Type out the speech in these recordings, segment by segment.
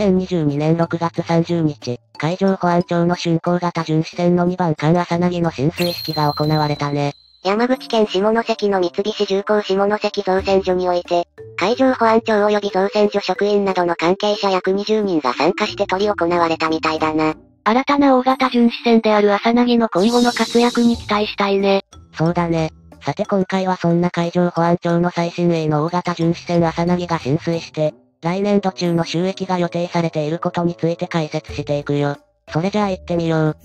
2022年6月30日、海上保安庁の竣工型巡視船の2番艦朝凪の浸水式が行われたね。山口県下関の三菱重工下関造船所において、海上保安庁及び造船所職員などの関係者約20人が参加して取り行われたみたいだな。新たな大型巡視船である朝凪の今後の活躍に期待したいね。そうだね。さて今回はそんな海上保安庁の最新鋭の大型巡視船朝凪が浸水して、来年度中の収益が予定されていることについて解説していくよ。それじゃあ行ってみよう。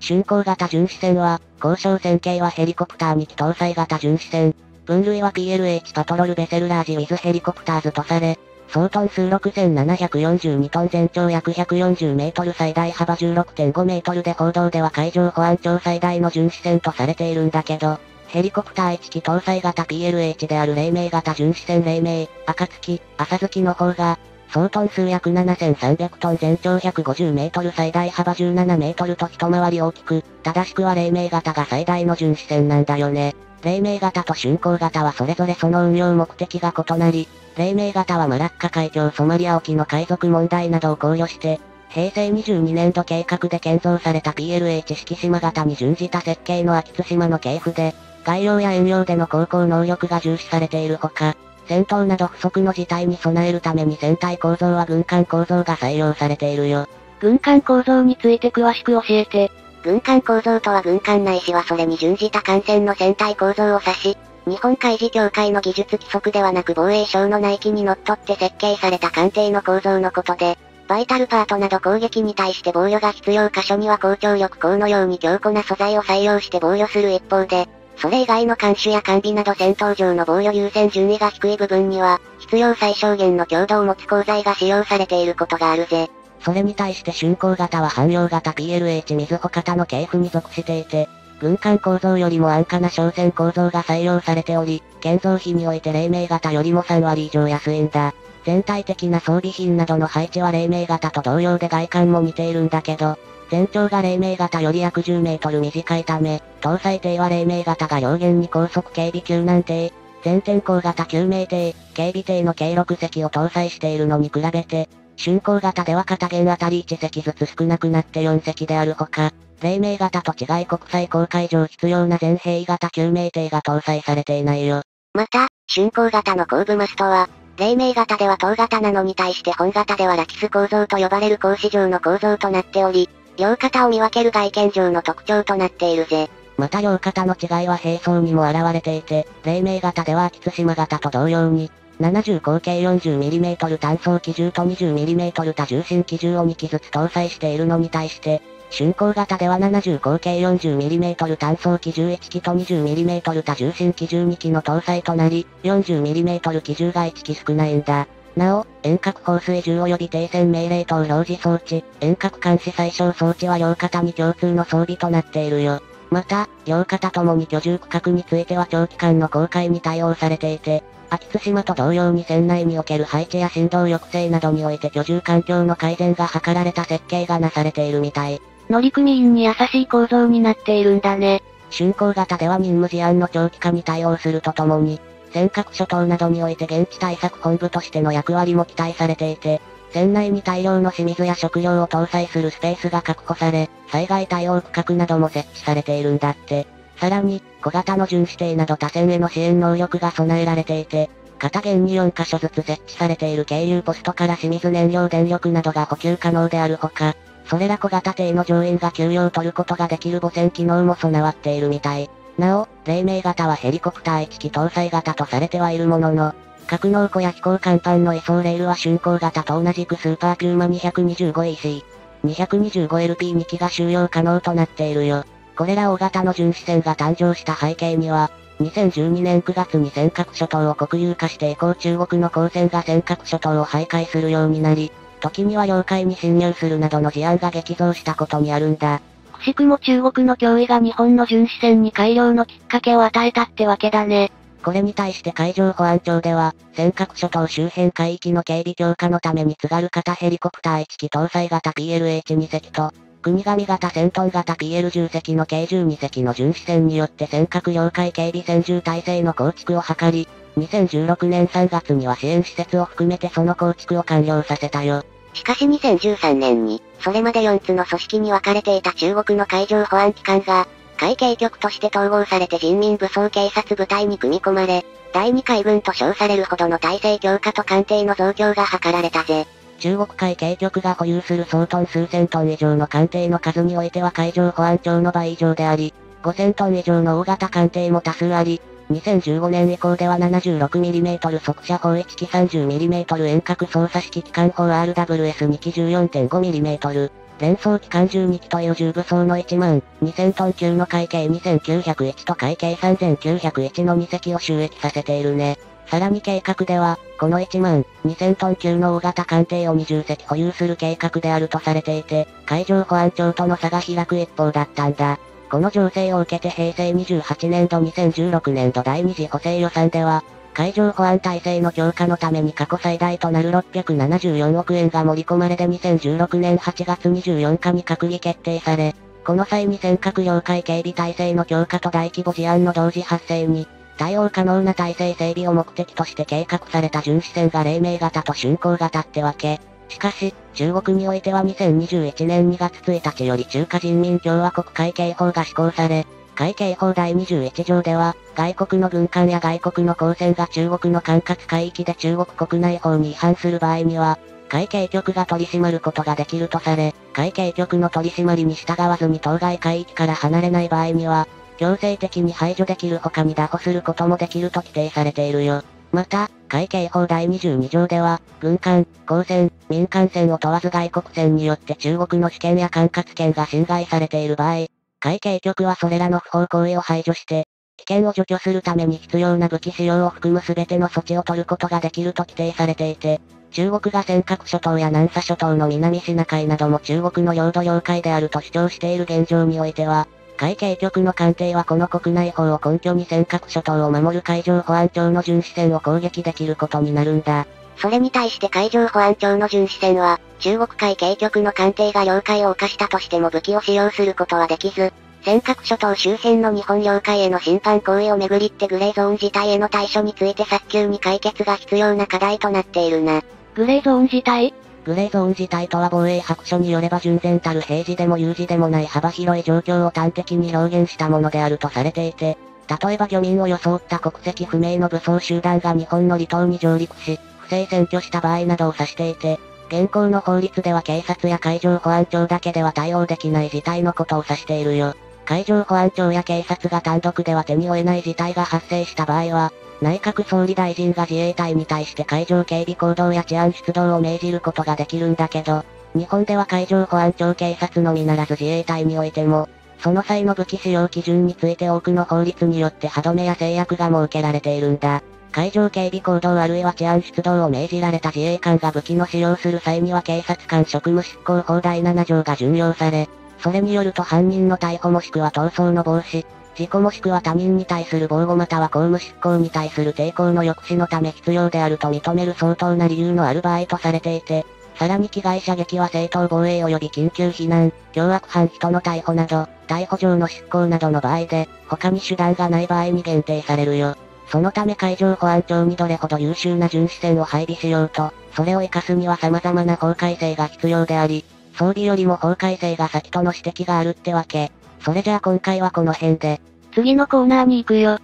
竣工型巡視船は、交渉船系はヘリコプター2機搭載型巡視船。分類は PLH パトロールベセルラージウィズヘリコプターズとされ、総トン数6742トン全長約140メートル最大幅16.5メートルで報道では海上保安庁最大の巡視船とされているんだけど、ヘリコプター1機搭載型 PLH である黎明型巡視船黎明、暁、朝月の方が、総トン数約7300トン全長150メートル最大幅17メートルと一回り大きく、正しくは黎明型が最大の巡視船なんだよね。黎明型と竣工型はそれぞれその運用目的が異なり、黎明型はマラッカ海峡ソマリア沖の海賊問題などを考慮して、平成22年度計画で建造された PLH 式島型に準じた設計の秋津島の系譜で、概要や遠洋での航行能力が重視されているほか、戦闘など不測の事態に備えるために船体構造は軍艦構造が採用されているよ。軍艦構造について詳しく教えて。軍艦構造とは軍艦ないしはそれに準じた艦船の船体構造を指し、日本海事協会の技術規則ではなく防衛省の内規にのっとって設計された艦艇の構造のことで、バイタルパートなど攻撃に対して防御が必要箇所には高張力鋼のように強固な素材を採用して防御する一方で、それ以外の監視や完備など戦闘上の防御優先順位が低い部分には、必要最小限の強度を持つ鋼材が使用されていることがあるぜ。それに対して竣工型は汎用型 PLH 水穂型の系譜に属していて、軍艦構造よりも安価な商船構造が採用されており、建造費において黎明型よりも3割以上安いんだ。全体的な装備品などの配置は黎明型と同様で外観も似ているんだけど、全長が黎明型より約10メートル短いため、搭載艇は黎明型が両舷に高速警備救難艇、全天候型救命艇、警備艇の計6隻を搭載しているのに比べて、竣工型では片舷あたり1隻ずつ少なくなって4隻であるほか、黎明型と違い国際公海上必要な全兵型救命艇が搭載されていないよ。また、竣工型の後部マストは、黎明型では塔型なのに対して本型ではラキス構造と呼ばれる格子状の構造となっており、両型を見分ける外見上の特徴となっているぜ。また両型の違いは並走にも現れていて、黎明型では秋津島型と同様に、70口径 40mm 単装機銃と 20mm 多重心機銃を2機ずつ搭載しているのに対して、竣工型では70口径 40mm 単装機銃1機と 20mm 多重心機銃2機の搭載となり、40mm 機銃が1機少ないんだ。なお、遠隔放水銃及び停戦命令等表示装置、遠隔監視最小装置は両型に共通の装備となっているよ。また、両型ともに居住区画については長期間の公開に対応されていて、秋津島と同様に船内における配置や振動抑制などにおいて居住環境の改善が図られた設計がなされているみたい。乗組員に優しい構造になっているんだね。竣工型では任務事案の長期化に対応するとともに、尖閣諸島などにおいて現地対策本部としての役割も期待されていて、船内に大量の清水や食料を搭載するスペースが確保され、災害対応区画なども設置されているんだって。さらに、小型の巡視艇など他船への支援能力が備えられていて、片舷に4カ所ずつ設置されている経由ポストから清水燃料電力などが補給可能であるほか、それら小型艇の乗員が給与を取ることができる母船機能も備わっているみたい。なお、黎明型はヘリコプター1機搭載型とされてはいるものの、格納庫や飛行甲板の移送レールは竣工型と同じくスーパーピューマ 225EC、225LP2 機が収容可能となっているよ。これら大型の巡視船が誕生した背景には、2012年9月に尖閣諸島を国有化して以降中国の公船が尖閣諸島を徘徊するようになり、時には領海に侵入するなどの事案が激増したことにあるんだ。くしくも中国の脅威が日本の巡視船に改良のきっかけを与えたってわけだね。これに対して海上保安庁では、尖閣諸島周辺海域の警備強化のために津軽型ヘリコプター1機搭載型 PLH2 隻と、国神型戦闘型 PL10 隻の計12隻の巡視船によって尖閣領海警備戦銃体制の構築を図り、2016年3月には支援施設を含めてその構築を完了させたよ。しかし2013年に、それまで4つの組織に分かれていた中国の海上保安機関が、海警局として統合されて人民武装警察部隊に組み込まれ、第二海軍と称されるほどの体制強化と艦艇の増強が図られたぜ。中国海警局が保有する総トン数千トン以上の艦艇の数においては海上保安庁の倍以上であり、5000トン以上の大型艦艇も多数あり、2015年以降では 76mm 速射砲1機 30mm 遠隔操作式機関砲 RWS2 機 14.5mm、連装機関12機という重武装の1万2000トン級の海警2901と海警3901の2隻を収益させているね。さらに計画では、この1万2000トン級の大型艦艇を20隻保有する計画であるとされていて、海上保安庁との差が開く一方だったんだ。この情勢を受けて平成28年度2016年度第2次補正予算では、海上保安体制の強化のために過去最大となる。674億円が盛り込まれで2016年8月24日に閣議決定され、この際に尖閣領海警備体制の強化と大規模事案の同時発生に、対応可能な体制整備を目的として計画された巡視船が黎明型と竣工型ってわけ。しかし、中国においては2021年2月1日より中華人民共和国海警法が施行され、海警法第21条では、外国の軍艦や外国の公船が中国の管轄海域で中国国内法に違反する場合には、海警局が取り締まることができるとされ、海警局の取り締まりに従わずに当該海域から離れない場合には、強制的に排除できる他に拿捕することもできると規定されているよ。また、海警法第22条では、軍艦、公船、民間船を問わず外国船によって中国の主権や管轄権が侵害されている場合、海警局はそれらの不法行為を排除して、危険を除去するために必要な武器使用を含む全ての措置を取ることができると規定されていて、中国が尖閣諸島や南沙諸島の南シナ海なども中国の領土領海であると主張している現状においては、海警局の艦艇はこの国内法を根拠に尖閣諸島を守る海上保安庁の巡視船を攻撃できることになるんだ。それに対して海上保安庁の巡視船は、中国海警局の艦艇が領海を犯したとしても武器を使用することはできず、尖閣諸島周辺の日本領海への侵犯行為をめぐりってグレーゾーン事態への対処について早急に解決が必要な課題となっているな。グレーゾーン事態？グレーゾーン自体とは防衛白書によれば純然たる平時でも有事でもない幅広い状況を端的に表現したものであるとされていて、例えば漁民を装った国籍不明の武装集団が日本の離島に上陸し、不正占拠した場合などを指していて、現行の法律では警察や海上保安庁だけでは対応できない事態のことを指しているよ。海上保安庁や警察が単独では手に負えない事態が発生した場合は、内閣総理大臣が自衛隊に対して海上警備行動や治安出動を命じることができるんだけど、日本では海上保安庁警察のみならず自衛隊においても、その際の武器使用基準について多くの法律によって歯止めや制約が設けられているんだ。海上警備行動あるいは治安出動を命じられた自衛官が武器の使用する際には警察官職務執行法第7条が準用され、それによると犯人の逮捕もしくは逃走の防止、事故もしくは他人に対する防護または公務執行に対する抵抗の抑止のため必要であると認める相当な理由のある場合とされていて、さらに被害者撃は正当防衛及び緊急避難、凶悪犯人の逮捕など、逮捕状の執行などの場合で、他に手段がない場合に限定されるよ。そのため海上保安庁にどれほど優秀な巡視船を配備しようと、それを活かすには様々な法改正が必要であり、装備よりも法改正が先との指摘があるってわけ。それじゃあ今回はこの辺で。次のコーナーに行くよ。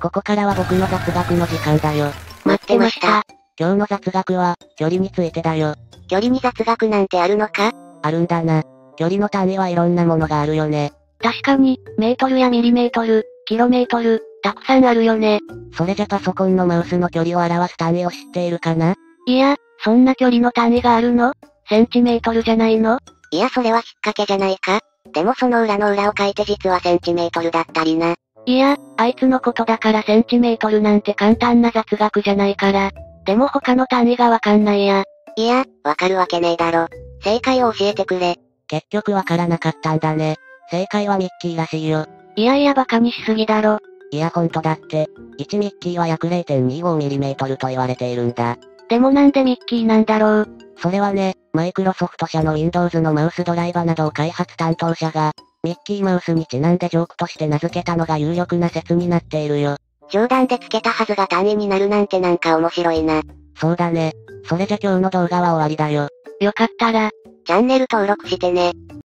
ここからは僕の雑学の時間だよ。待ってました。今日の雑学は、距離についてだよ。距離に雑学なんてあるのか？あるんだな。距離の単位はいろんなものがあるよね。確かに、メートルやミリメートル、キロメートル、たくさんあるよね。それじゃパソコンのマウスの距離を表す単位を知っているかな？いや、そんな距離の単位があるの？センチメートルじゃないの？いやそれは引っ掛けじゃないかでもその裏の裏を書いて実はセンチメートルだったりな。いや、あいつのことだからセンチメートルなんて簡単な雑学じゃないから。でも他の単位がわかんないや。いや、わかるわけねえだろ。正解を教えてくれ。結局わからなかったんだね。正解はミッキーらしいよ。いやいやバカにしすぎだろ。いやほんとだって、1ミッキーは約 0.25mm と言われているんだ。でもなんでミッキーなんだろう？それはね、マイクロソフト社の Windows のマウスドライバーなどを開発担当者が、ミッキーマウスにちなんでジョークとして名付けたのが有力な説になっているよ。冗談でつけたはずが単位になるなんてなんか面白いな。そうだね。それじゃ今日の動画は終わりだよ。よかったら、チャンネル登録してね。